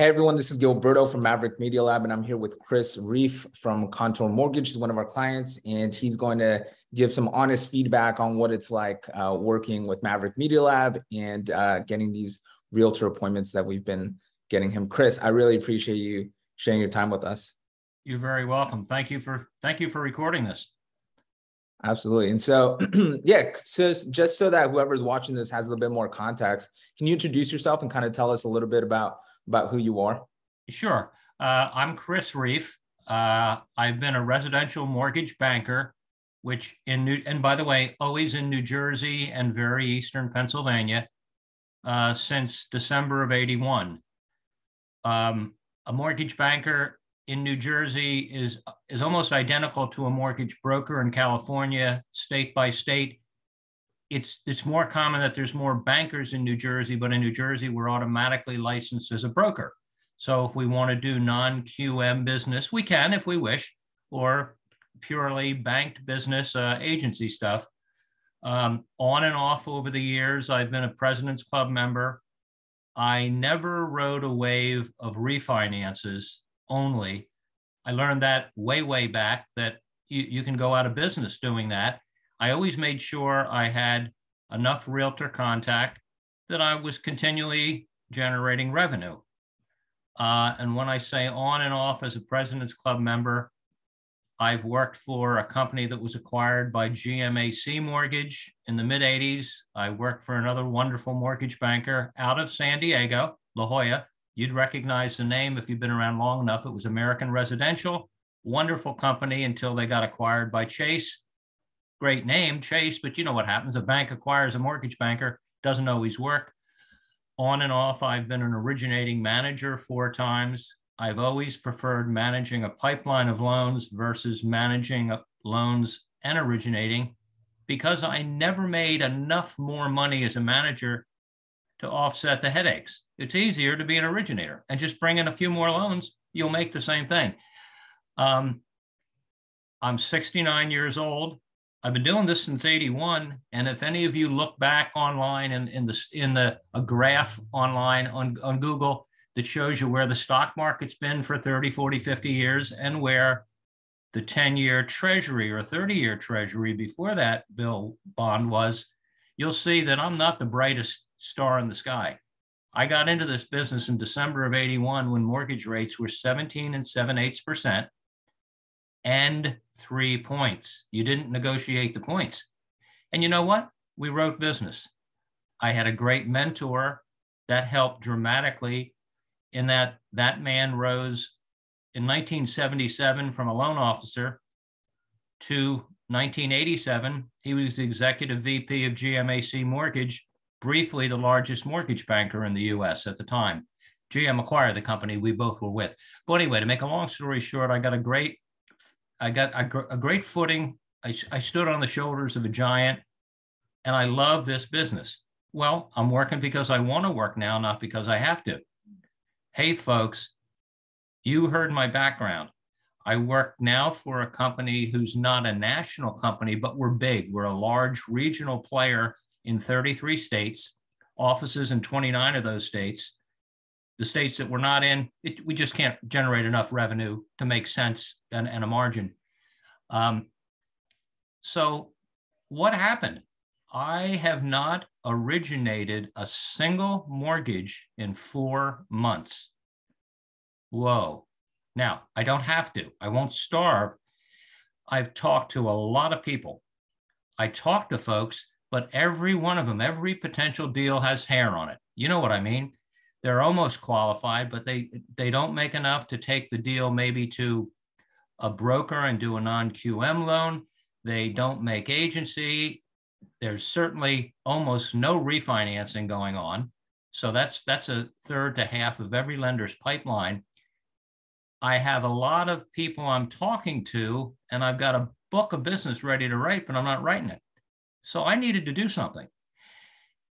Hey everyone, this is Gilberto from Maverick Media Lab, and I'm here with Chris Reef from Contour Mortgage. He's one of our clients, and he's going to give some honest feedback on what it's like uh, working with Maverick Media Lab and uh, getting these realtor appointments that we've been getting him. Chris, I really appreciate you sharing your time with us. You're very welcome. Thank you for thank you for recording this. Absolutely. And so, yeah, so just so that whoever's watching this has a little bit more context, can you introduce yourself and kind of tell us a little bit about about who you are? Sure. Uh, I'm Chris Reef. Uh, I've been a residential mortgage banker, which in New, and by the way, always in New Jersey and very eastern Pennsylvania uh, since December of 81. Um, a mortgage banker in New Jersey is, is almost identical to a mortgage broker in California, state by state it's it's more common that there's more bankers in New Jersey, but in New Jersey we're automatically licensed as a broker. So if we want to do non-QM business, we can if we wish, or purely banked business uh, agency stuff. Um, on and off over the years, I've been a President's Club member. I never rode a wave of refinances only. I learned that way, way back that you, you can go out of business doing that. I always made sure I had enough realtor contact that I was continually generating revenue. Uh, and when I say on and off as a President's Club member, I've worked for a company that was acquired by GMAC Mortgage in the mid 80s. I worked for another wonderful mortgage banker out of San Diego, La Jolla. You'd recognize the name if you've been around long enough. It was American Residential, wonderful company until they got acquired by Chase great name, Chase, but you know what happens. A bank acquires a mortgage banker, doesn't always work. On and off, I've been an originating manager four times. I've always preferred managing a pipeline of loans versus managing loans and originating because I never made enough more money as a manager to offset the headaches. It's easier to be an originator and just bring in a few more loans, you'll make the same thing. Um, I'm 69 years old. I've been doing this since 81. And if any of you look back online and in, in the in the a graph online on, on Google that shows you where the stock market's been for 30, 40, 50 years and where the 10-year treasury or 30-year treasury before that bill bond was, you'll see that I'm not the brightest star in the sky. I got into this business in December of 81 when mortgage rates were 17 and 7 eighths percent and three points. You didn't negotiate the points. And you know what? We wrote business. I had a great mentor that helped dramatically in that that man rose in 1977 from a loan officer to 1987. He was the executive VP of GMAC Mortgage, briefly the largest mortgage banker in the US at the time. GM acquired the company we both were with. But anyway, to make a long story short, I got a great I got a, a great footing. I, I stood on the shoulders of a giant, and I love this business. Well, I'm working because I want to work now, not because I have to. Hey, folks, you heard my background. I work now for a company who's not a national company, but we're big. We're a large regional player in 33 states, offices in 29 of those states the states that we're not in, it, we just can't generate enough revenue to make sense and, and a margin. Um, so what happened? I have not originated a single mortgage in four months. Whoa. Now, I don't have to. I won't starve. I've talked to a lot of people. I talk to folks, but every one of them, every potential deal has hair on it. You know what I mean? They're almost qualified, but they they don't make enough to take the deal maybe to a broker and do a non-QM loan. They don't make agency. There's certainly almost no refinancing going on. So that's that's a third to half of every lender's pipeline. I have a lot of people I'm talking to, and I've got a book of business ready to write, but I'm not writing it. So I needed to do something.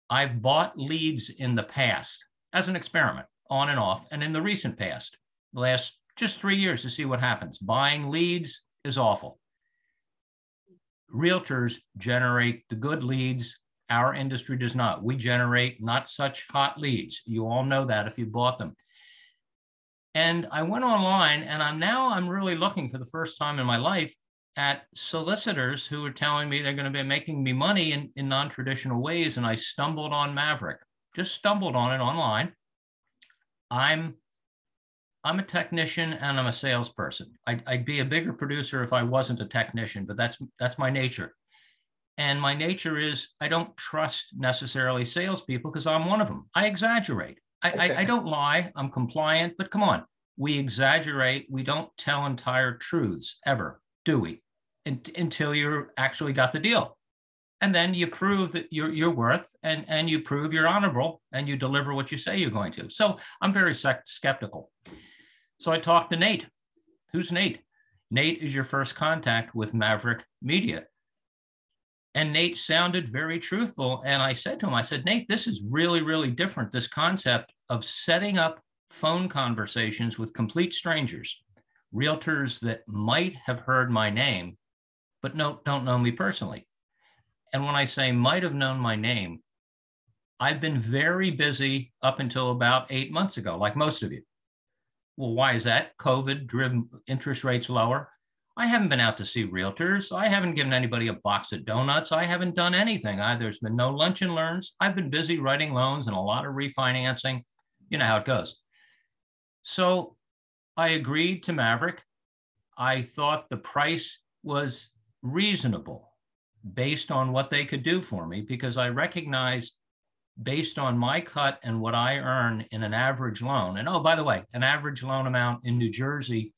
I've bought leads in the past as an experiment on and off. And in the recent past, the last just three years to see what happens. Buying leads is awful. Realtors generate the good leads. Our industry does not. We generate not such hot leads. You all know that if you bought them. And I went online and I'm now I'm really looking for the first time in my life at solicitors who are telling me they're going to be making me money in, in non-traditional ways. And I stumbled on Maverick, just stumbled on it online. I'm I'm a technician and I'm a salesperson. I'd, I'd be a bigger producer if I wasn't a technician, but that's that's my nature. And my nature is I don't trust necessarily salespeople because I'm one of them. I exaggerate. I, okay. I, I don't lie. I'm compliant, but come on, we exaggerate. We don't tell entire truths ever, do we? In, until you're actually got the deal. And then you prove that you're, worth and, and you prove you're honorable and you deliver what you say you're going to. So I'm very skeptical. So I talked to Nate. Who's Nate? Nate is your first contact with Maverick Media. And Nate sounded very truthful. And I said to him, I said, Nate, this is really, really different. This concept of setting up phone conversations with complete strangers, realtors that might have heard my name, but no, don't know me personally. And when I say might have known my name, I've been very busy up until about eight months ago, like most of you. Well, why is that? COVID driven interest rates lower. I haven't been out to see realtors. I haven't given anybody a box of donuts. I haven't done anything. I, there's been no lunch and learns. I've been busy writing loans and a lot of refinancing. You know how it goes. So I agreed to Maverick. I thought the price was reasonable based on what they could do for me because I recognized based on my cut and what I earn in an average loan. And oh, by the way, an average loan amount in New Jersey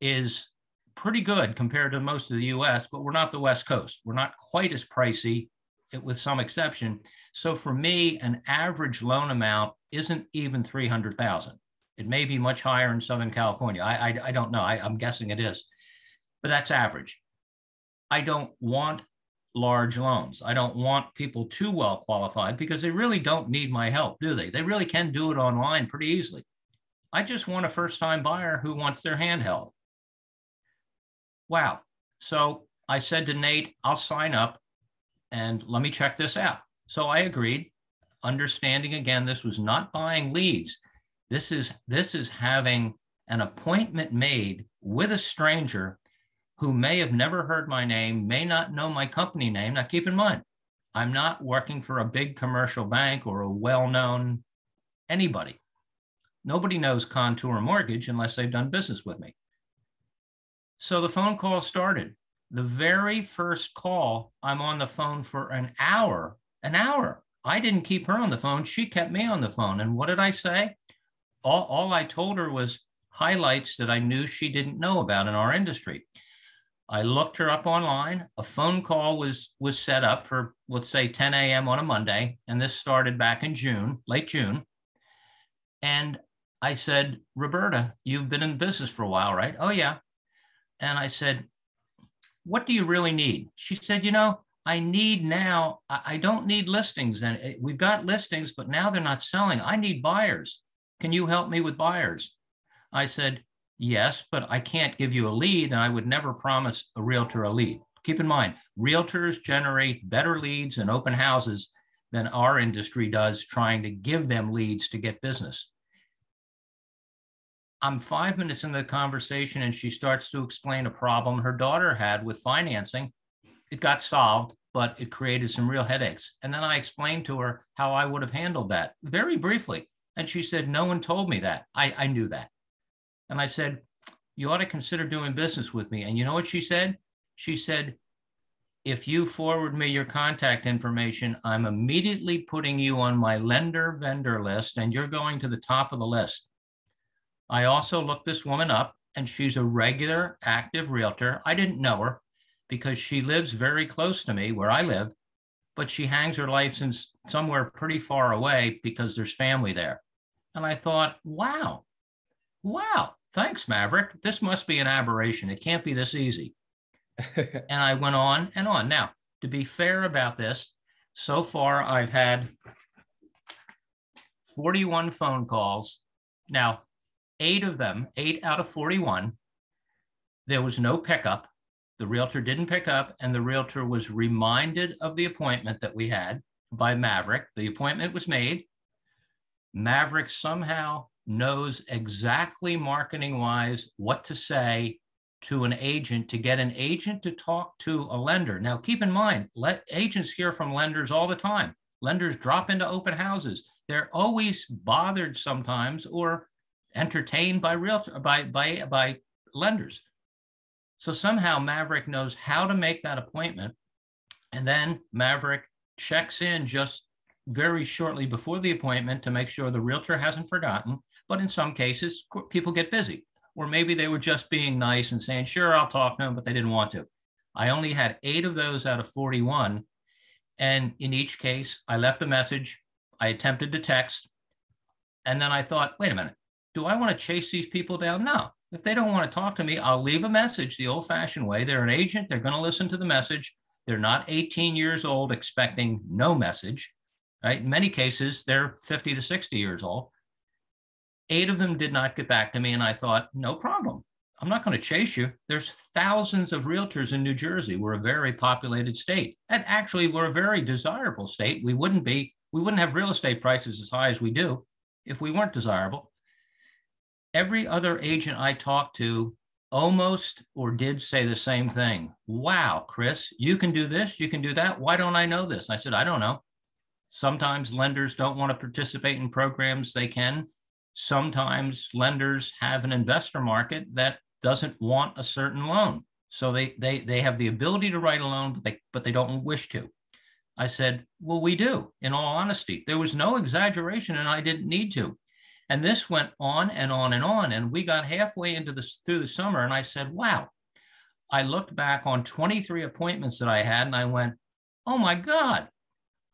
is pretty good compared to most of the US, but we're not the West Coast. We're not quite as pricey, with some exception. So for me, an average loan amount isn't even 300,000. It may be much higher in Southern California. I, I, I don't know. I, I'm guessing it is, but that's average. I don't want large loans. I don't want people too well qualified because they really don't need my help, do they? They really can do it online pretty easily. I just want a first time buyer who wants their hand held. Wow. So I said to Nate, I'll sign up and let me check this out. So I agreed, understanding again, this was not buying leads. This is this is having an appointment made with a stranger who may have never heard my name, may not know my company name. Now keep in mind, I'm not working for a big commercial bank or a well-known anybody. Nobody knows Contour Mortgage unless they've done business with me. So the phone call started. The very first call, I'm on the phone for an hour, an hour. I didn't keep her on the phone. She kept me on the phone. And what did I say? All, all I told her was highlights that I knew she didn't know about in our industry. I looked her up online. A phone call was was set up for let's say 10 a.m. on a Monday, and this started back in June, late June. And I said, Roberta, you've been in business for a while, right? Oh yeah and I said, What do you really need? She said, You know, I need now, I don't need listings. And eh, we've got listings, but now they're not selling. I need buyers. Can you help me with buyers? I said, Yes, but I can't give you a lead, and I would never promise a realtor a lead. Keep in mind, realtors generate better leads and open houses than our industry does trying to give them leads to get business. I'm five minutes into the conversation and she starts to explain a problem her daughter had with financing. It got solved, but it created some real headaches. And then I explained to her how I would have handled that very briefly. And she said, No one told me that. I, I knew that. And I said, You ought to consider doing business with me. And you know what she said? She said, If you forward me your contact information, I'm immediately putting you on my lender vendor list and you're going to the top of the list. I also looked this woman up, and she's a regular active realtor. I didn't know her because she lives very close to me where I live, but she hangs her license somewhere pretty far away because there's family there. And I thought, wow, wow, thanks, Maverick. This must be an aberration. It can't be this easy. and I went on and on. Now, to be fair about this, so far I've had 41 phone calls. Now, eight of them, eight out of 41, there was no pickup. The realtor didn't pick up, and the realtor was reminded of the appointment that we had by Maverick. The appointment was made. Maverick somehow knows exactly marketing wise what to say to an agent to get an agent to talk to a lender. Now, keep in mind, let agents hear from lenders all the time. Lenders drop into open houses. They're always bothered sometimes or entertained by real by by by lenders. So somehow Maverick knows how to make that appointment, and then Maverick checks in just very shortly before the appointment to make sure the realtor hasn't forgotten. But in some cases, people get busy or maybe they were just being nice and saying, sure, I'll talk to them, but they didn't want to. I only had eight of those out of 41. And in each case, I left a message, I attempted to text, and then I thought, wait a minute, do I want to chase these people down? No. If they don't want to talk to me, I'll leave a message the old fashioned way. They're an agent, they're going to listen to the message. They're not 18 years old expecting no message. Right? In many cases, they're 50 to 60 years old. Eight of them did not get back to me. And I thought, no problem. I'm not going to chase you. There's thousands of realtors in New Jersey. We're a very populated state. And actually, we're a very desirable state. We wouldn't be, we wouldn't have real estate prices as high as we do if we weren't desirable. Every other agent I talked to almost or did say the same thing. Wow, Chris, you can do this, you can do that. Why don't I know this? I said, I don't know. Sometimes lenders don't want to participate in programs they can sometimes lenders have an investor market that doesn't want a certain loan. So they they they have the ability to write a loan, but they but they don't wish to. I said, well, we do, in all honesty. There was no exaggeration, and I didn't need to. And this went on and on and on. And we got halfway into this through the summer, and I said, wow. I looked back on 23 appointments that I had, and I went, oh my God,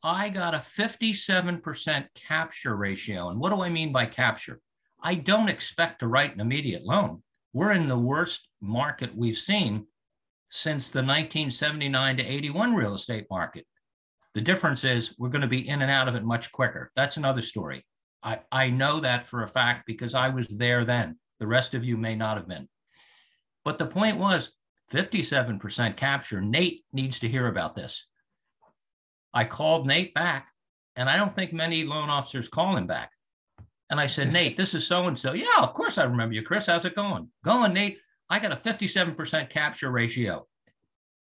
I got a 57% capture ratio. And what do I mean by capture? I don't expect to write an immediate loan. We're in the worst market we've seen since the 1979 to 81 real estate market. The difference is we're going to be in and out of it much quicker. That's another story. I, I know that for a fact because I was there then. The rest of you may not have been. But the point was 57% capture. Nate needs to hear about this. I called Nate back, and I don't think many loan officers call him back. And I said, Nate, this is so and so. Yeah, of course I remember you, Chris. How's it going? Going, Nate. I got a 57% capture ratio.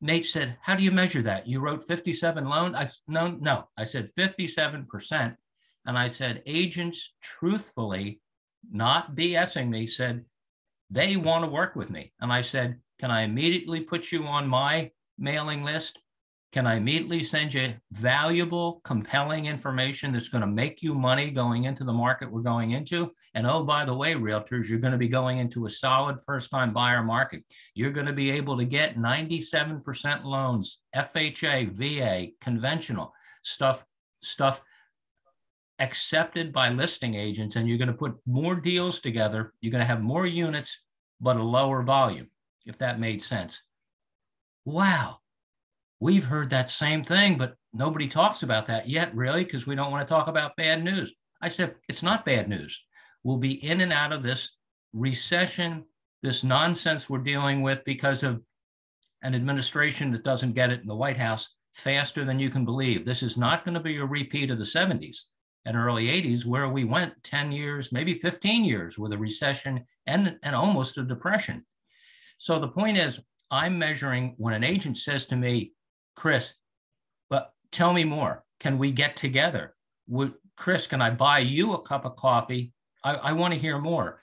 Nate said, How do you measure that? You wrote 57 loan? I no, no. I said 57%. And I said, agents truthfully, not BSing me, said they want to work with me. And I said, Can I immediately put you on my mailing list? Can I immediately send you valuable, compelling information that's going to make you money going into the market we're going into? And oh, by the way, realtors, you're going to be going into a solid first time buyer market. You're going to be able to get 97% loans, FHA, VA, conventional stuff, stuff accepted by listing agents. And you're going to put more deals together. You're going to have more units, but a lower volume, if that made sense. Wow We've heard that same thing, but nobody talks about that yet, really, because we don't want to talk about bad news. I said, it's not bad news. We'll be in and out of this recession, this nonsense we're dealing with because of an administration that doesn't get it in the White House faster than you can believe. This is not going to be a repeat of the 70s and early 80s, where we went 10 years, maybe 15 years with a recession and, and almost a depression. So the point is, I'm measuring when an agent says to me, Chris, but tell me more. Can we get together? Would, Chris, can I buy you a cup of coffee? I, I want to hear more.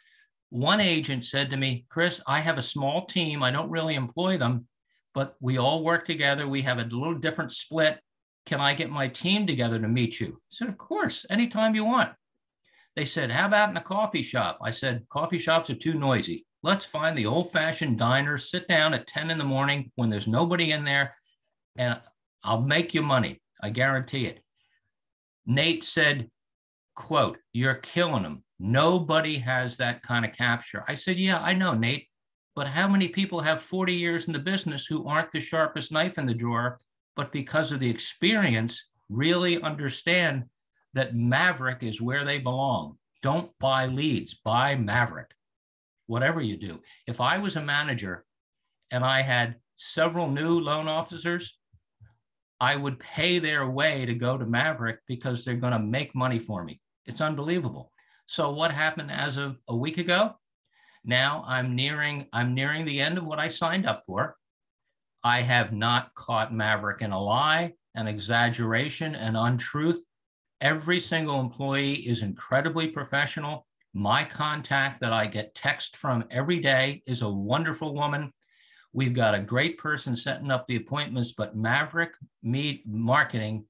One agent said to me, Chris, I have a small team. I don't really employ them, but we all work together. We have a little different split. Can I get my team together to meet you? I said, Of course, anytime you want. They said, How about in a coffee shop? I said, Coffee shops are too noisy. Let's find the old fashioned diner, sit down at 10 in the morning when there's nobody in there, and I'll make you money. I guarantee it. Nate said, quote, you're killing them. Nobody has that kind of capture. I said, yeah, I know, Nate, but how many people have 40 years in the business who aren't the sharpest knife in the drawer, but because of the experience, really understand that Maverick is where they belong. Don't buy leads, buy Maverick, whatever you do. If I was a manager and I had several new loan officers, I would pay their way to go to Maverick because they're going to make money for me. It's unbelievable. So what happened as of a week ago? Now I'm nearing I'm nearing the end of what I signed up for. I have not caught Maverick in a lie, an exaggeration, an untruth. Every single employee is incredibly professional. My contact that I get text from every day is a wonderful woman. We've got a great person setting up the appointments, but Maverick Meet Marketing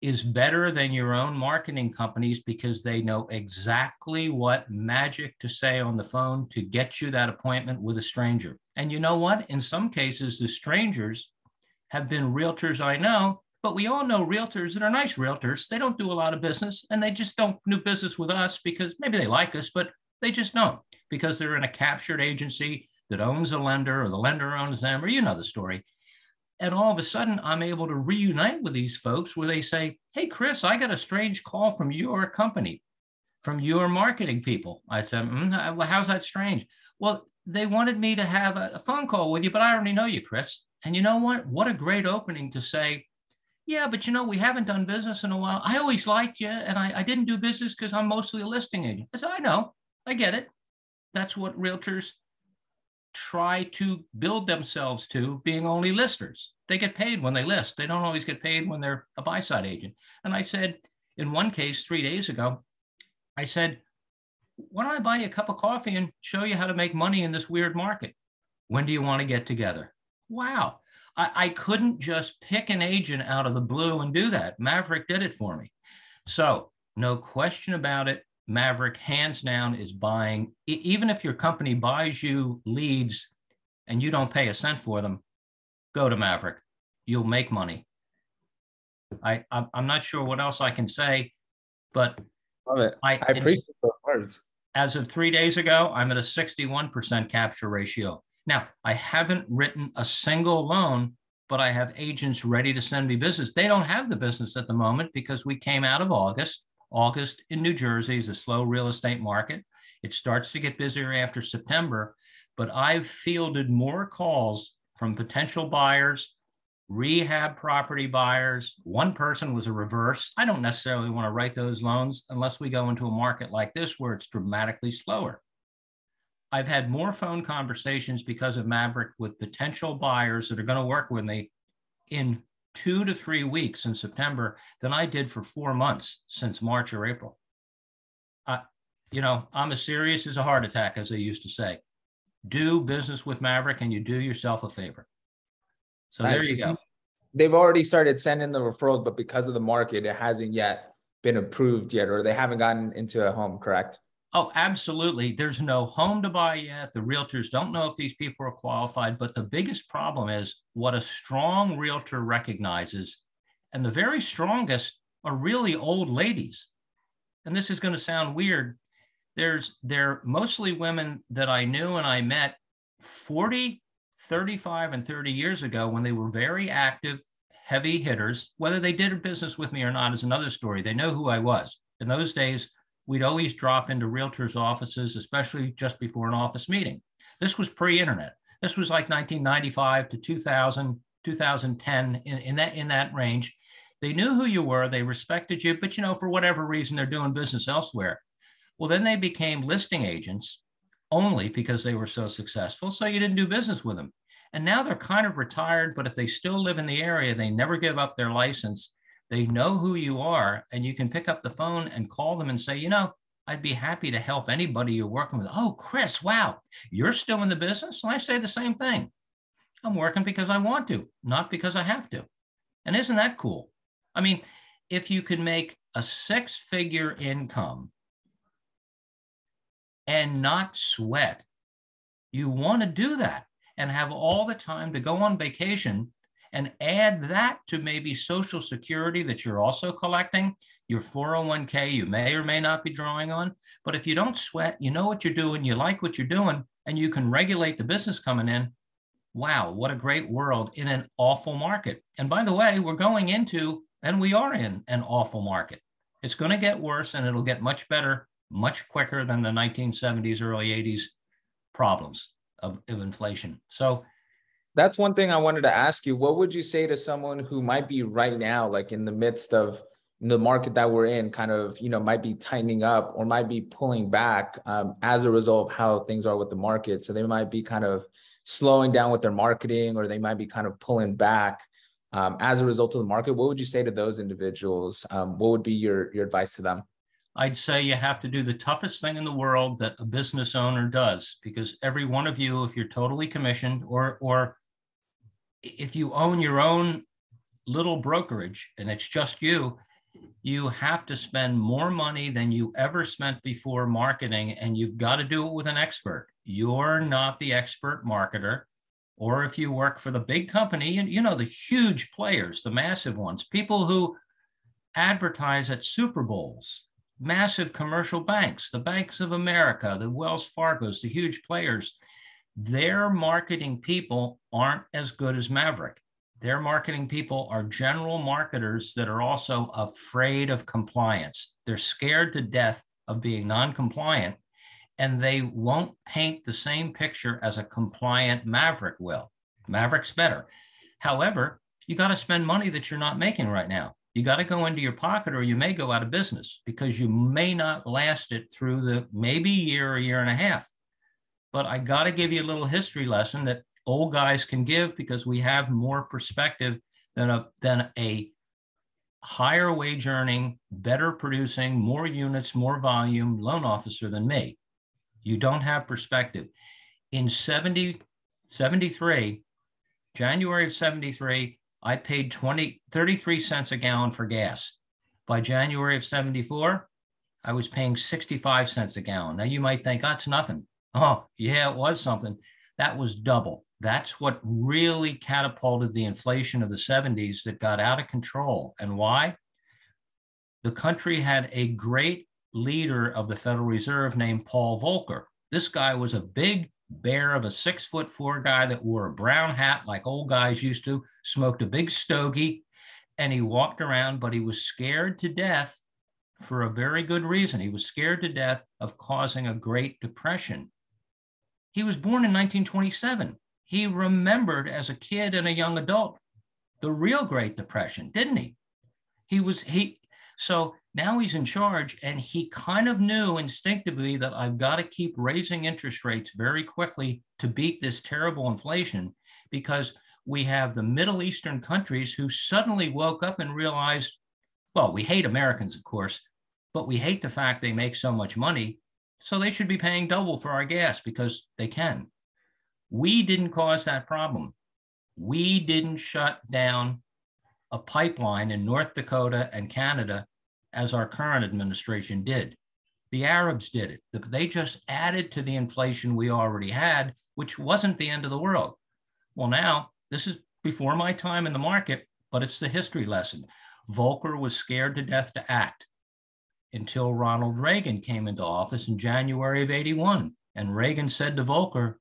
is better than your own marketing companies because they know exactly what magic to say on the phone to get you that appointment with a stranger. And you know what? In some cases, the strangers have been realtors I know, but we all know realtors that are nice realtors. They don't do a lot of business and they just don't do business with us because maybe they like us, but they just don't because they're in a captured agency that owns a lender or the lender owns them, or you know the story. And all of a sudden, I'm able to reunite with these folks where they say, Hey, Chris, I got a strange call from your company, from your marketing people. I said, mm, well, How's that strange? Well, they wanted me to have a phone call with you, but I already know you, Chris. And you know what? What a great opening to say, yeah, but you know, we haven't done business in a while. I always liked you, and I, I didn't do business because I'm mostly a listing agent. I said, I know, I get it. That's what realtors try to build themselves to being only listers. They get paid when they list. They don't always get paid when they're a buy side agent. And I said, in one case three days ago, I said, why don't I buy you a cup of coffee and show you how to make money in this weird market? When do you want to get together? Wow. I, I couldn't just pick an agent out of the blue and do that. Maverick did it for me. So, no question about it. Maverick, hands down, is buying, even if your company buys you leads and you don't pay a cent for them, go to Maverick. You'll make money. I, I'm not sure what else I can say, but Love it. I, I appreciate those words. As of three days ago, I'm at a 61% capture ratio. Now, I haven't written a single loan, but I have agents ready to send me business. They don't have the business at the moment because we came out of August August in New Jersey is a slow real estate market. It starts to get busier after September, but I've fielded more calls from potential buyers, rehab property buyers. One person was a reverse. I don't necessarily want to write those loans unless we go into a market like this where it's dramatically slower. I've had more phone conversations because of Maverick with potential buyers that are going to work with me in two to three weeks in September than I did for four months since March or April. I, you know, I'm as serious as a heart attack, as they used to say. Do business with Maverick and you do yourself a favor. So there you go. They've already started sending the referrals, but because of the market, it hasn't yet been approved yet, or they haven't gotten into a home, correct? Oh, absolutely. There's no home to buy yet. The realtors don't know if these people are qualified. But the biggest problem is what a strong realtor recognizes, and the very strongest are really old ladies. And this is going to sound weird. There's they're mostly women that I knew and I met 40, 35, and 30 years ago when they were very active, heavy hitters. Whether they did a business with me or not is another story. They know who I was. In those days, we'd always drop into realtors' offices, especially just before an office meeting. This was pre-internet. This was like 1995 to 2000, 2010, in, in that in that range. They knew who you were, they respected you, but you know, for whatever reason, they're doing business elsewhere. Well, then they became listing agents only because they were so successful. So you didn't do business with them. And now they're kind of retired, but if they still live in the area, they never give up their license they know who you are, and you can pick up the phone and call them and say, you know, I'd be happy to help anybody you're working with. Oh, Chris, wow, you're still in the business? And I say the same thing. I'm working because I want to, not because I have to. And isn't that cool? I mean, if you can make a six figure income and not sweat, you want to do that and have all the time to go on vacation and add that to maybe Social Security that you're also collecting, your 401k you may or may not be drawing on. But if you don't sweat, you know what you're doing, you like what you're doing, and you can regulate the business coming in. Wow, what a great world in an awful market. And by the way, we're going into, and we are in an awful market. It's going to get worse and it'll get much better, much quicker than the 1970s, early 80s problems of, of inflation. So that's one thing I wanted to ask you. What would you say to someone who might be right now, like in the midst of the market that we're in kind of you know might be tightening up or might be pulling back um, as a result of how things are with the market? So they might be kind of slowing down with their marketing or they might be kind of pulling back um, as a result of the market. What would you say to those individuals? Um, what would be your your advice to them? I'd say you have to do the toughest thing in the world that a business owner does because every one of you, if you're totally commissioned or or if you own your own little brokerage and it's just you, you have to spend more money than you ever spent before marketing, and you've got to do it with an expert. You're not the expert marketer. Or if you work for the big company, you know, the huge players, the massive ones, people who advertise at Super Bowls, massive commercial banks, the Banks of America, the Wells Fargos, the huge players, their marketing people aren't as good as Maverick. Their marketing people are general marketers that are also afraid of compliance. They're scared to death of being non compliant, and they won't paint the same picture as a compliant Maverick will. Maverick's better. However, you got to spend money that you're not making right now you got to go into your pocket or you may go out of business because you may not last it through the maybe year or year and a half. But I got to give you a little history lesson that old guys can give because we have more perspective than a than a higher wage earning, better producing, more units, more volume loan officer than me. You don't have perspective. In 70, 73, January of 73, I paid 20, 33 cents a gallon for gas. By January of 74, I was paying 65 cents a gallon. Now you might think, ah, that's oh, nothing. Oh, yeah, it was something. That was double. That's what really catapulted the inflation of the 70s that got out of control. And why? The country had a great leader of the Federal Reserve named Paul Volcker. This guy was a big bear of a six foot four guy that wore a brown hat like old guys used to, smoked a big stogie, and he walked around, but he was scared to death for a very good reason. He was scared to death of causing a Great Depression. He was born in 1927. He remembered as a kid and a young adult the real Great Depression, didn't he? He was, he, so now he's in charge, and he kind of knew instinctively that I've got to keep raising interest rates very quickly to beat this terrible inflation because we have the Middle Eastern countries who suddenly woke up and realized, well, we hate Americans, of course, but we hate the fact they make so much money. So they should be paying double for our gas because they can. We didn't cause that problem. We didn't shut down a pipeline in North Dakota and Canada as our current administration did. The Arabs did it. They just added to the inflation we already had, which wasn't the end of the world. Well, now, this is before my time in the market, but it's the history lesson. Volcker was scared to death to act until Ronald Reagan came into office in January of 81. And Reagan said to Volcker,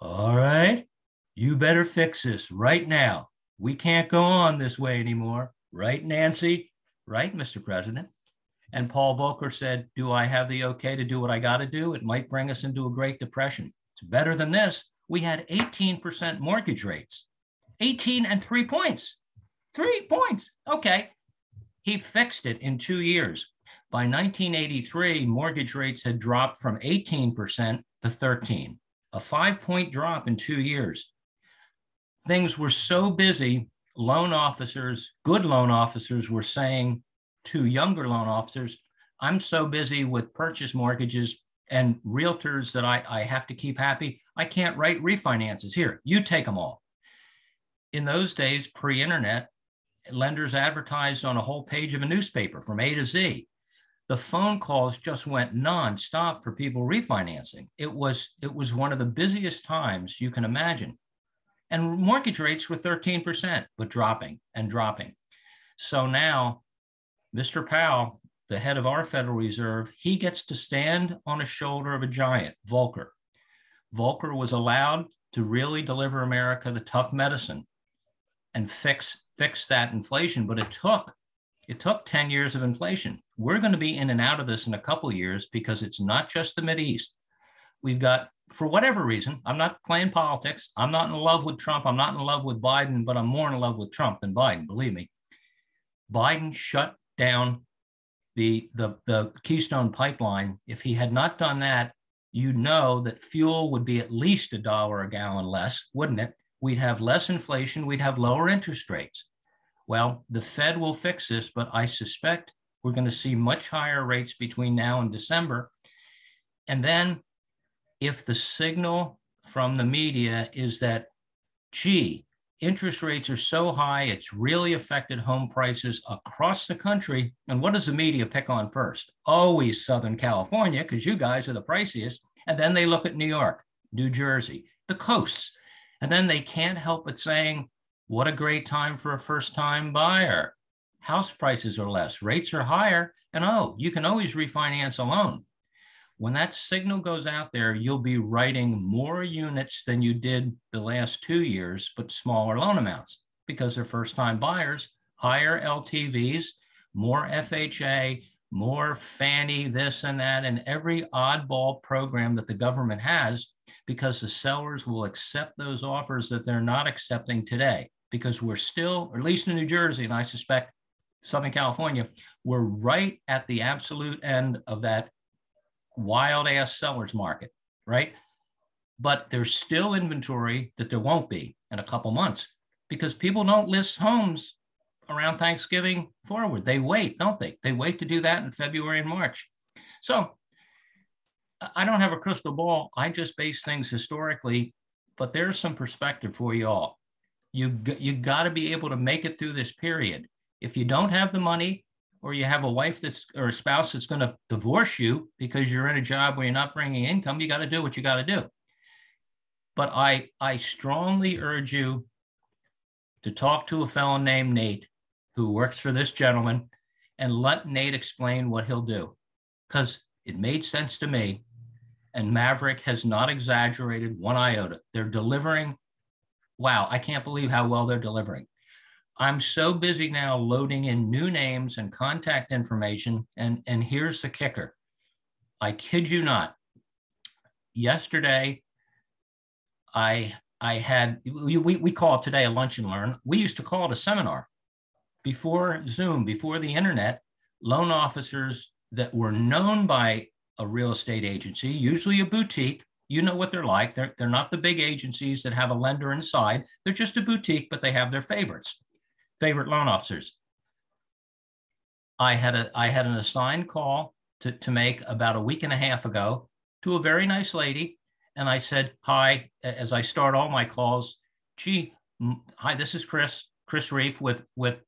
All right, you better fix this right now. We can't go on this way anymore. Right, Nancy? right, Mr. President? And Paul Volcker said, Do I have the okay to do what I got to do? It might bring us into a Great Depression. It's better than this. We had 18% mortgage rates, 18 and three points. Three points. Okay. He fixed it in two years. By 1983, mortgage rates had dropped from 18% to 13, a five point drop in two years. Things were so busy loan officers, good loan officers, were saying to younger loan officers, I'm so busy with purchase mortgages and realtors that I, I have to keep happy. I can't write refinances. Here, you take them all. In those days, pre internet, lenders advertised on a whole page of a newspaper from A to Z. The phone calls just went nonstop for people refinancing. It was, it was one of the busiest times you can imagine. And mortgage rates were 13%, but dropping and dropping. So now, Mr. Powell, the head of our Federal Reserve, he gets to stand on the shoulder of a giant, Volcker. Volcker was allowed to really deliver America the tough medicine and fix fix that inflation, but it took it took 10 years of inflation. We're going to be in and out of this in a couple years because it's not just the Mid East. We've got for whatever reason, I'm not playing politics. I'm not in love with Trump. I'm not in love with Biden, but I'm more in love with Trump than Biden, believe me. Biden shut down the, the, the Keystone pipeline. If he had not done that, you know that fuel would be at least a dollar a gallon less, wouldn't it? We'd have less inflation, we'd have lower interest rates. Well, the Fed will fix this, but I suspect we're going to see much higher rates between now and December. And then if the signal from the media is that, gee, interest rates are so high, it's really affected home prices across the country. And what does the media pick on first? Always Southern California, because you guys are the priciest. And then they look at New York, New Jersey, the coasts. And then they can't help but saying, what a great time for a first time buyer. House prices are less, rates are higher. And oh, you can always refinance a loan. When that signal goes out there, you'll be writing more units than you did the last two years, but smaller loan amounts because they're first time buyers, higher LTVs, more FHA, more Fannie, this and that, and every oddball program that the government has because the sellers will accept those offers that they're not accepting today because we're still, or at least in New Jersey, and I suspect Southern California, we're right at the absolute end of that wild ass seller's market, right? But there's still inventory that there won't be in a couple months because people don't list homes around Thanksgiving forward. They wait, don't they? They wait to do that in February and March. So I don't have a crystal ball. I just base things historically, but there's some perspective for you all. You, you got to be able to make it through this period. If you don't have the money, or you have a wife that's or a spouse that's going to divorce you because you're in a job where you're not bringing income, you got to do what you got to do. But I I strongly urge you to talk to a fellow named Nate who works for this gentleman and let Nate explain what he'll do because it made sense to me. And Maverick has not exaggerated one iota. They're delivering. Wow, I can't believe how well they're delivering. I'm so busy now loading in new names and contact information. And, and here's the kicker I kid you not. Yesterday, I I had we, we call it today a lunch and learn. We used to call it a seminar. Before Zoom, before the internet, loan officers that were known by a real estate agency, usually a boutique, you know what they're like. They're, they're not the big agencies that have a lender inside. They're just a boutique, but they have their favorites favorite loan officers. I had a I had an assigned call to, to make about a week and a half ago to a very nice lady. And I said, hi, as I start all my calls, gee, hi, this is Chris, Chris Reef with with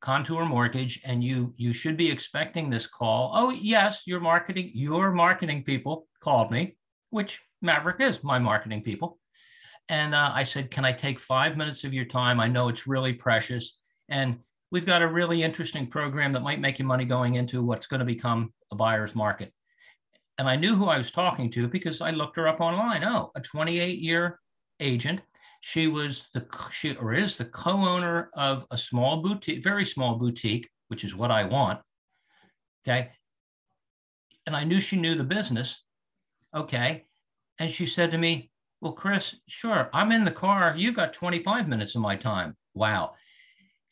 Contour Mortgage, and you you should be expecting this call. Oh, yes, your marketing, your marketing people called me, which Maverick is my marketing people. And uh, I said, Can I take five minutes of your time? I know it's really precious. And we've got a really interesting program that might make you money going into what's going to become a buyer's market. And I knew who I was talking to because I looked her up online. Oh, a 28 year agent. She was the, she or is the co owner of a small boutique, very small boutique, which is what I want. Okay. And I knew she knew the business. Okay. And she said to me, Well, Chris, sure, I'm in the car. You've got 25 minutes of my time. Wow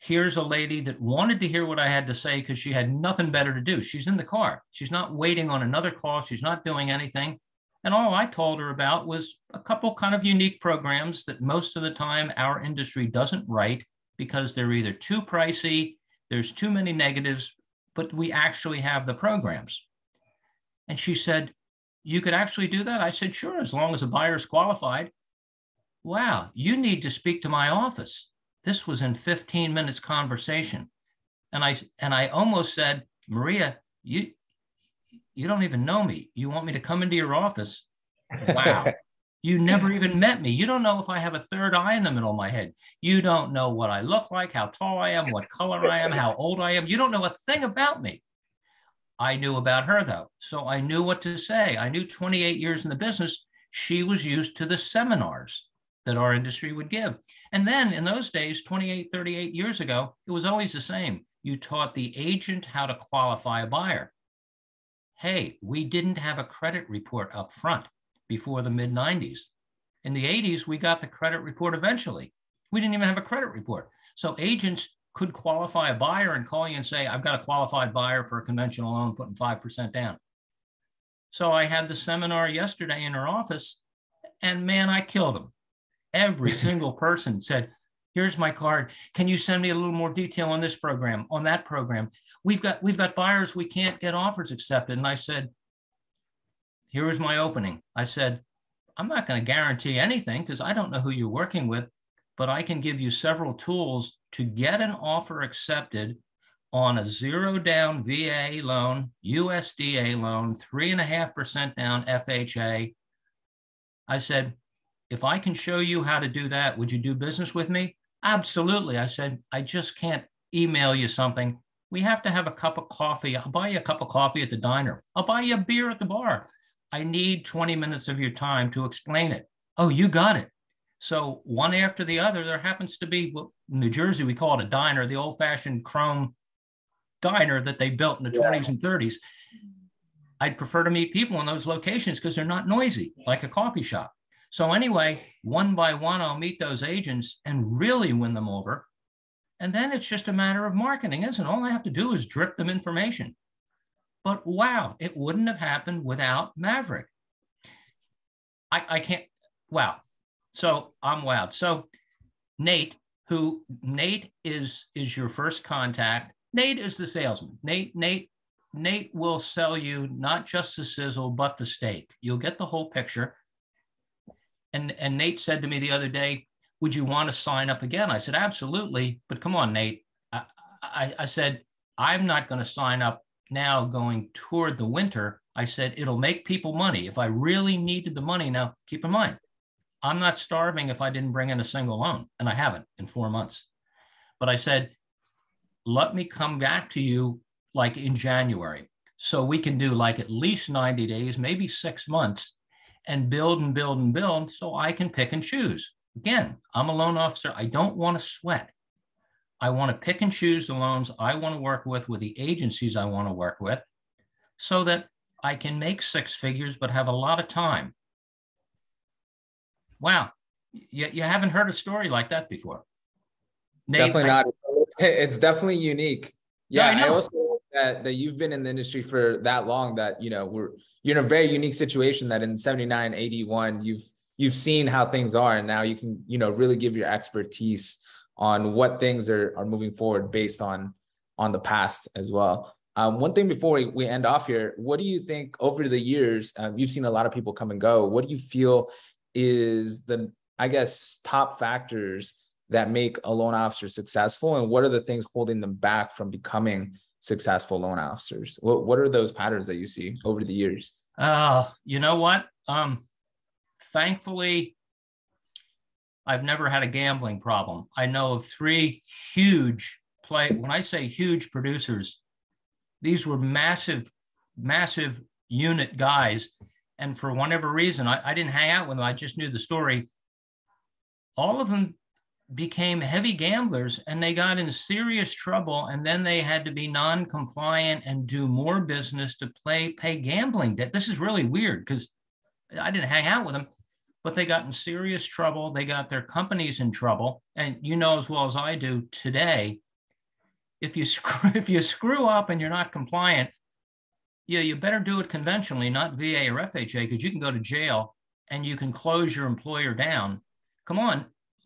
here's a lady that wanted to hear what I had to say because she had nothing better to do. She's in the car. She's not waiting on another call. She's not doing anything. And all I told her about was a couple kind of unique programs that most of the time our industry doesn't write because they're either too pricey, there's too many negatives, but we actually have the programs. And she said, You could actually do that? I said, Sure, as long as the buyer's qualified. Wow, you need to speak to my office. This was in 15 minutes conversation. And I and I almost said, Maria, you you don't even know me. You want me to come into your office? Wow. you never even met me. You don't know if I have a third eye in the middle of my head. You don't know what I look like, how tall I am, what color I am, how old I am. You don't know a thing about me. I knew about her though. So I knew what to say. I knew 28 years in the business. She was used to the seminars that our industry would give. And then in those days, 28, 38 years ago, it was always the same. You taught the agent how to qualify a buyer. Hey, we didn't have a credit report up front before the mid 90s. In the 80s, we got the credit report eventually. We didn't even have a credit report. So agents could qualify a buyer and call you and say, I've got a qualified buyer for a conventional loan putting 5% down. So I had the seminar yesterday in her office, and man, I killed them. Every single person said, Here's my card. Can you send me a little more detail on this program, on that program? We've got we've got buyers we can't get offers accepted. And I said, Here is my opening. I said, I'm not going to guarantee anything because I don't know who you're working with, but I can give you several tools to get an offer accepted on a zero down VA loan, USDA loan, three and a half percent down FHA. I said, if I can show you how to do that, would you do business with me? Absolutely. I said, I just can't email you something. We have to have a cup of coffee. I'll buy you a cup of coffee at the diner. I'll buy you a beer at the bar. I need 20 minutes of your time to explain it. Oh, you got it. So one after the other, there happens to be well, New Jersey, we call it a diner, the old fashioned chrome diner that they built in the yeah. 20s and 30s. I'd prefer to meet people in those locations because they're not noisy like a coffee shop. So, anyway, one by one, I'll meet those agents and really win them over. And then it's just a matter of marketing, isn't it? All I have to do is drip them information. But wow, it wouldn't have happened without Maverick. I, I can't, wow. So I'm wowed. So Nate, who Nate is is your first contact Nate is the salesman. Nate, Nate, Nate will sell you not just the sizzle, but the steak. You'll get the whole picture. And, and Nate said to me the other day, Would you want to sign up again? I said, Absolutely. But come on, Nate. I, I, I said, I'm not going to sign up now going toward the winter. I said, It'll make people money. If I really needed the money, now keep in mind, I'm not starving if I didn't bring in a single loan, and I haven't in four months. But I said, let me come back to you like in January. So we can do like at least 90 days, maybe six months, and build and build and build so I can pick and choose. Again, I'm a loan officer. I don't want to sweat. I want to pick and choose the loans I want to work with, with the agencies I want to work with, so that I can make six figures, but have a lot of time. Wow. You, you haven't heard a story like that before. Nate, Definitely not. It's definitely unique. Yeah, yeah I, I, also that that you've been in the industry for that long that you know we're you're in a very unique situation that in 79 81 you've you've seen how things are and now you can you know really give your expertise on what things are are moving forward based on on the past as well um, one thing before we, we end off here what do you think over the years um, you've seen a lot of people come and go what do you feel is the i guess top factors that make a loan officer successful and what are the things holding them back from becoming successful loan officers? What, what are those patterns that you see over the years? Uh you know what? Um thankfully i've never had a gambling problem. I know of three huge play when i say huge producers these were massive massive unit guys and for whatever reason I, I didn't hang out with them. I just knew the story. All of them became heavy gamblers and they got in serious trouble and then they had to be non-compliant and do more business to play pay gambling debt. This is really weird because i didn't hang out with them but they got in serious trouble. They got their companies in trouble. And you know as well as i do today if you screw if you screw up and you're not compliant yeah you better do it conventionally not va or fha because you can go to jail and you can close your employer down come on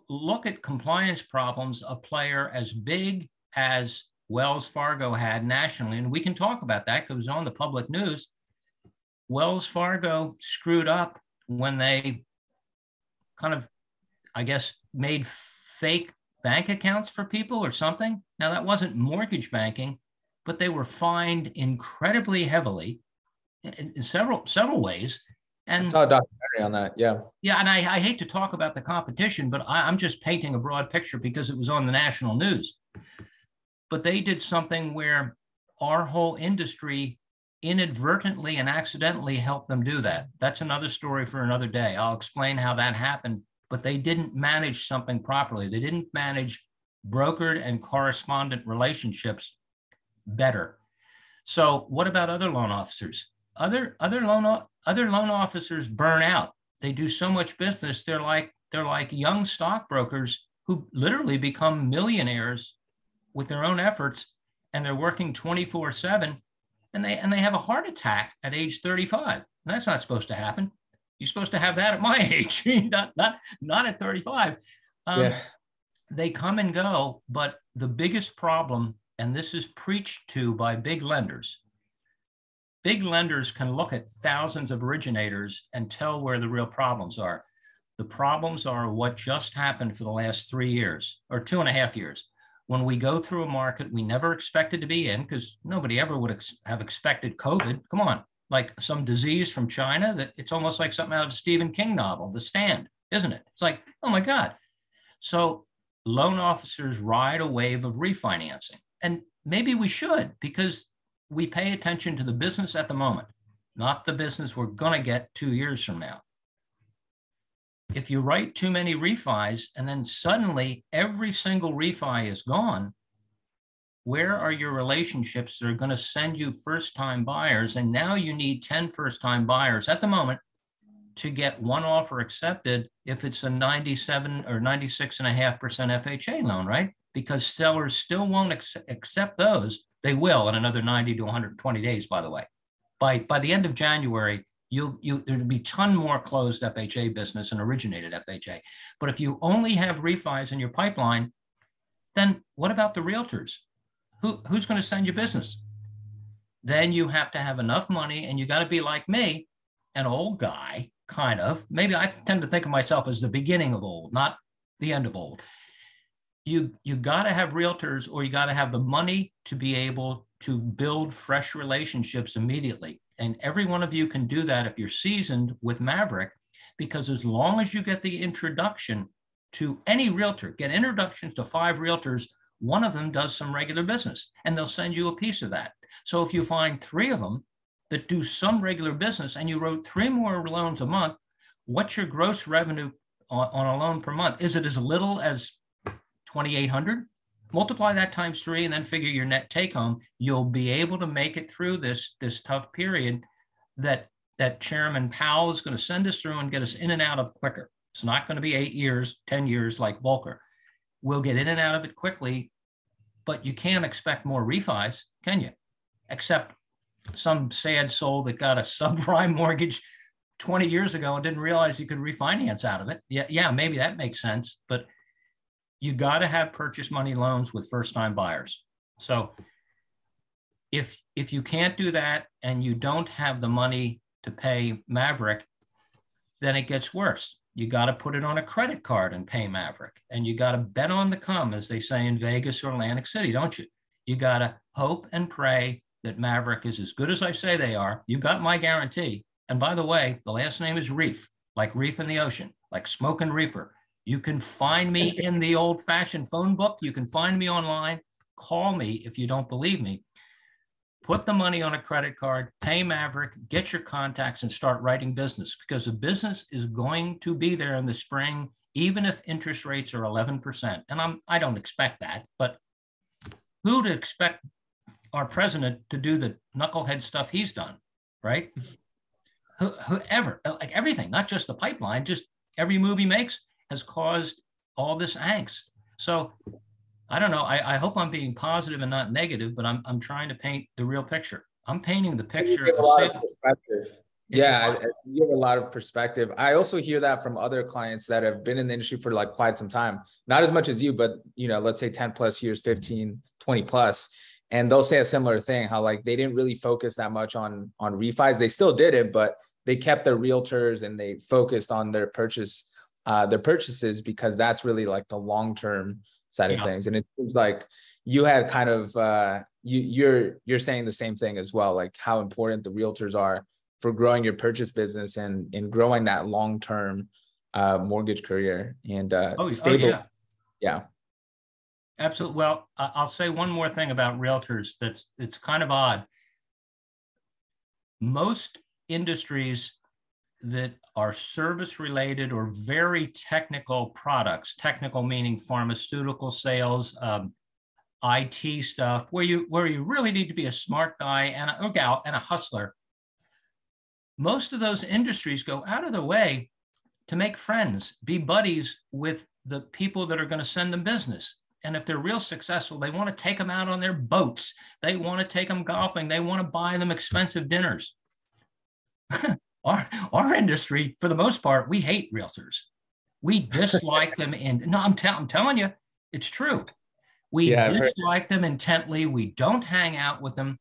look at compliance problems a player as big as Wells Fargo had nationally, and we can talk about that because on the public news. Wells Fargo screwed up when they kind of, I guess, made fake bank accounts for people or something. Now, that wasn't mortgage banking, but they were fined incredibly heavily in, in several several ways. And I saw a documentary on that. Yeah. Yeah. And I, I hate to talk about the competition, but I, I'm just painting a broad picture because it was on the national news. But they did something where our whole industry inadvertently and accidentally helped them do that. That's another story for another day. I'll explain how that happened, but they didn't manage something properly. They didn't manage brokered and correspondent relationships better. So, what about other loan officers? Other other loan other loan officers burn out. They do so much business. They're like they're like young stockbrokers who literally become millionaires with their own efforts and they're working 24 7 and they and they have a heart attack at age 35 and that's not supposed to happen you're supposed to have that at my age not not not at 35 um, yeah. they come and go but the biggest problem and this is preached to by big lenders. Big lenders can look at thousands of originators and tell where the real problems are. The problems are what just happened for the last three years or two and a half years. When we go through a market we never expected to be in because nobody ever would ex- have expected covid come on like some disease from china that it's almost like something out of a stephen king novel the stand isn't it? It's like oh my god. So loan officers ride a wave of refinancing and maybe we should because we pay attention to the business at the moment not the business we're going to get two years from now if you write too many refis and then suddenly every single refi is gone, where are your relationships that are going to send you first time buyers? And now you need 10 first time buyers at the moment to get one offer accepted if it's a 97 or 96.5% FHA loan, right? Because sellers still won't accept those. They will in another 90 to 120 days, by the way. By, by the end of January, you you there'd be ton more closed FHA business and originated FHA. But if you only have refis in your pipeline, then what about the realtors? Who who's going to send you business? Then you have to have enough money, and you got to be like me, an old guy, kind of. Maybe I tend to think of myself as the beginning of old, not the end of old. You you got to have realtors, or you got to have the money to be able to build fresh relationships immediately. And every one of you can do that if you're seasoned with Maverick, because as long as you get the introduction to any realtor, get introductions to five realtors, one of them does some regular business and they'll send you a piece of that. So if you find three of them that do some regular business and you wrote three more loans a month, what's your gross revenue on, on a loan per month? Is it as little as 2,800? multiply that times three and then figure your net take home you'll be able to make it through this this tough period that that chairman powell is going to send us through and get us in and out of quicker. It's not going to be eight years 10 years like volcker. We'll get in and out of it quickly but you can't expect more refis can you? Except some sad soul that got a subprime mortgage 20 years ago and didn't realize you could refinance out of it. Yeah yeah maybe that makes sense but you got to have purchase money loans with first time buyers. So if if you can't do that and you don't have the money to pay Maverick, then it gets worse. You got to put it on a credit card and pay Maverick. And you got to bet on the come, as they say in Vegas or Atlantic City, don't you? You got to hope and pray that Maverick is as good as I say they are. You got my guarantee. And by the way, the last name is Reef, like reef in the ocean, like smoking reefer. You can find me in the old fashioned phone book. You can find me online. Call me if you don't believe me. Put the money on a credit card, pay Maverick, get your contacts, and start writing business because the business is going to be there in the spring, even if interest rates are 11%. And I'm, I don't expect that, but who'd expect our president to do the knucklehead stuff he's done, right? Mm-hmm. Whoever, like everything, not just the pipeline, just every move he makes, has caused all this angst. So I don't know. I, I hope I'm being positive and not negative, but I'm, I'm trying to paint the real picture. I'm painting the picture. Of of perspective. Yeah, I, you have a lot of perspective. I also hear that from other clients that have been in the industry for like quite some time. Not as much as you, but you know, let's say 10 plus years, 15, 20 plus. And they'll say a similar thing, how like they didn't really focus that much on on refis. They still did it, but they kept their realtors and they focused on their purchase uh, their purchases because that's really like the long term side yeah. of things. And it seems like you had kind of uh, you you're you're saying the same thing as well, like how important the realtors are for growing your purchase business and in growing that long term uh, mortgage career and uh, oh, stable. Oh, yeah. yeah. Absolutely. Well, I'll say one more thing about realtors that's it's kind of odd. Most industries that are service related or very technical products, technical meaning pharmaceutical sales, um, IT stuff, where you where you really need to be a smart guy and a, gal and a hustler. Most of those industries go out of the way to make friends, be buddies with the people that are going to send them business. and if they're real successful, they want to take them out on their boats. They want to take them golfing. They want to buy them expensive dinners. our, our industry, for the most part, we hate realtors. We dislike them. And no, I'm, te- I'm telling you, it's true. We yeah, dislike them intently. We don't hang out with them.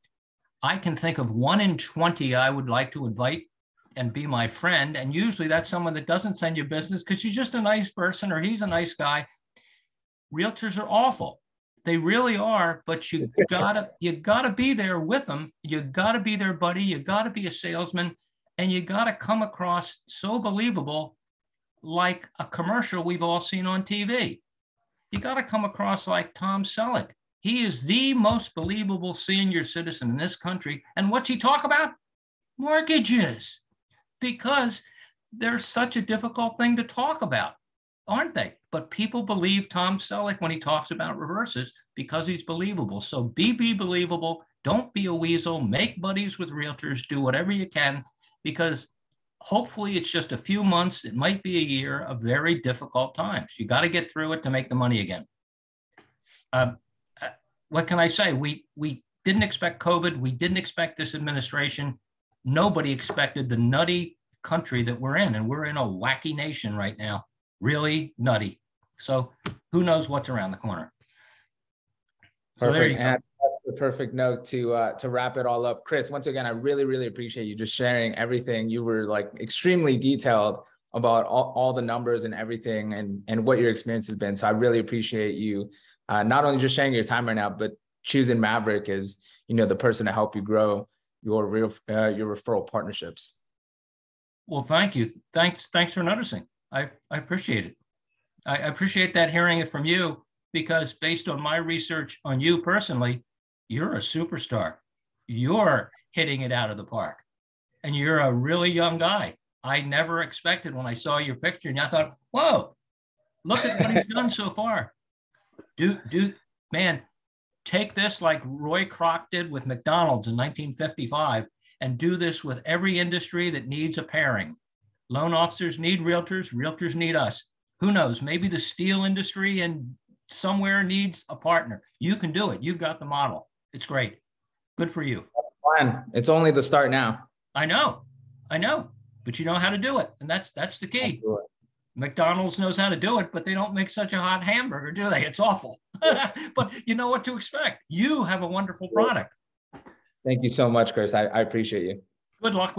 I can think of one in 20 I would like to invite and be my friend. And usually that's someone that doesn't send you business because you're just a nice person or he's a nice guy realtors are awful. They really are, but you gotta you gotta be there with them. You gotta be their buddy. You gotta be a salesman, and you gotta come across so believable, like a commercial we've all seen on TV. You gotta come across like Tom Selleck. He is the most believable senior citizen in this country. And what's he talk about? Mortgages, because they're such a difficult thing to talk about aren't they? But people believe Tom Selleck when he talks about reverses because he's believable. So be be believable. Don't be a weasel. Make buddies with realtors. Do whatever you can because hopefully it's just a few months. It might be a year of very difficult times. You got to get through it to make the money again. Uh, uh, what can I say? We we didn't expect COVID. We didn't expect this administration. Nobody expected the nutty country that we're in, and we're in a wacky nation right now really nutty. So who knows what's around the corner? So perfect. there you go. Perfect note to uh, to wrap it all up. Chris, once again, I really, really appreciate you just sharing everything. You were like extremely detailed about all, all the numbers and everything and, and what your experience has been. So I really appreciate you uh, not only just sharing your time right now, but choosing Maverick as you know the person to help you grow your real uh, your referral partnerships. Well, thank you. Thanks. Thanks for noticing. I, I appreciate it. I appreciate that hearing it from you because based on my research on you personally, you're a superstar. You're hitting it out of the park. And you're a really young guy. I never expected when I saw your picture and I thought, whoa, look at what he's done so far. Do do man, take this like Roy Kroc did with McDonald's in 1955 and do this with every industry that needs a pairing. Loan officers need realtors, realtors need us. Who knows? Maybe the steel industry and somewhere needs a partner. You can do it. You've got the model. It's great. Good for you. Fine. It's only the start now. I know. I know. But you know how to do it. And that's that's the key. McDonald's knows how to do it, but they don't make such a hot hamburger, do they? It's awful. but you know what to expect. You have a wonderful product. Thank you so much, Chris. I, I appreciate you. Good luck.